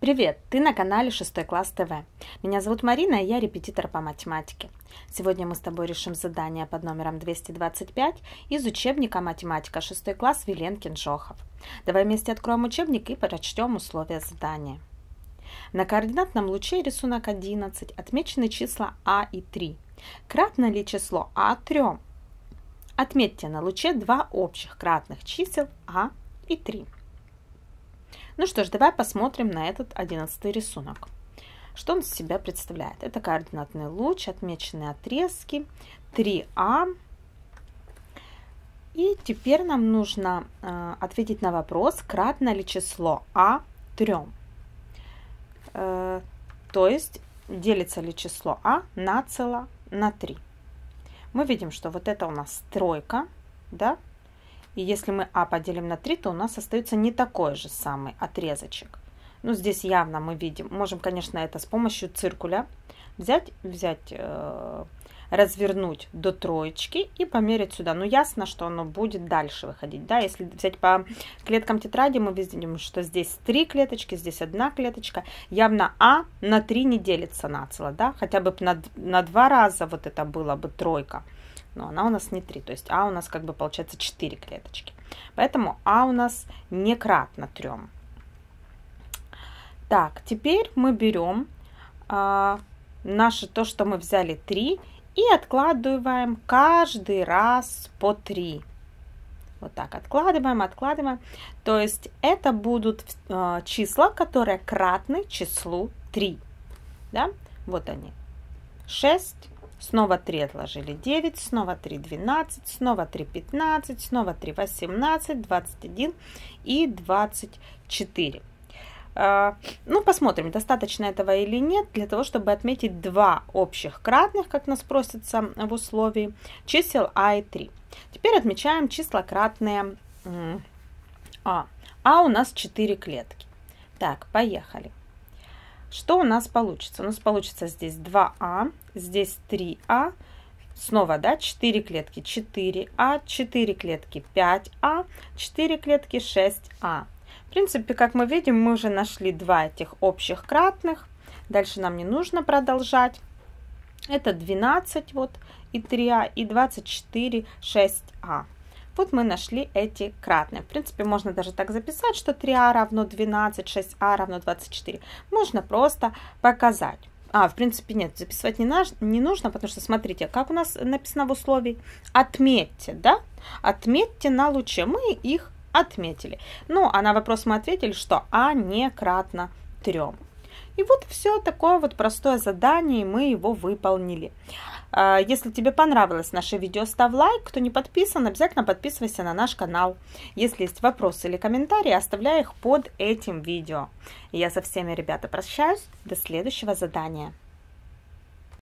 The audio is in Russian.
Привет! Ты на канале 6 класс ТВ. Меня зовут Марина, и я репетитор по математике. Сегодня мы с тобой решим задание под номером 225 из учебника «Математика 6 класс» Виленкин-Жохов. Давай вместе откроем учебник и прочтем условия задания. На координатном луче рисунок 11 отмечены числа А и 3. Кратно ли число А 3? Отметьте на луче два общих кратных чисел А и 3. Ну что ж, давай посмотрим на этот одиннадцатый рисунок. Что он из себя представляет? Это координатный луч, отмеченные отрезки, 3А. И теперь нам нужно э, ответить на вопрос, кратно ли число А 3. Э, то есть, делится ли число А на цело на 3. Мы видим, что вот это у нас тройка, да, и если мы А поделим на 3, то у нас остается не такой же самый отрезочек. Ну, здесь явно мы видим, можем, конечно, это с помощью циркуля взять, взять, э, развернуть до троечки и померить сюда. Ну, ясно, что оно будет дальше выходить, да. Если взять по клеткам тетради, мы видим, что здесь три клеточки, здесь одна клеточка. Явно А на 3 не делится нацело, да. Хотя бы на, на два раза вот это было бы тройка но она у нас не 3, то есть А у нас как бы получается 4 клеточки. Поэтому А у нас не кратно 3. Так, теперь мы берем а, наше то, что мы взяли 3, и откладываем каждый раз по 3. Вот так откладываем, откладываем. То есть это будут э, числа, которые кратны числу 3. Да? Вот они. 6, Снова 3 отложили 9, снова 3 12, снова 3 15, снова 3 18, 21 и 24. А, ну, посмотрим, достаточно этого или нет, для того, чтобы отметить два общих кратных, как нас просится в условии, чисел а и 3. Теперь отмечаем числа кратные а. А у нас 4 клетки. Так, поехали. Что у нас получится? У нас получится здесь 2а, здесь 3а, снова, да, 4 клетки 4а, 4 клетки 5а, 4 клетки 6а. В принципе, как мы видим, мы уже нашли два этих общих кратных. Дальше нам не нужно продолжать. Это 12 вот и 3а, и 24, 6а. Вот мы нашли эти кратные. В принципе, можно даже так записать, что 3а равно 12, 6а равно 24. Можно просто показать. А, в принципе, нет, записывать не, наш, не нужно, потому что, смотрите, как у нас написано в условии. Отметьте, да? Отметьте на луче. Мы их отметили. Ну, а на вопрос мы ответили, что А не кратно 3. И вот все такое вот простое задание, и мы его выполнили. А, если тебе понравилось наше видео, ставь лайк. Кто не подписан, обязательно подписывайся на наш канал. Если есть вопросы или комментарии, оставляй их под этим видео. я со всеми, ребята, прощаюсь. До следующего задания.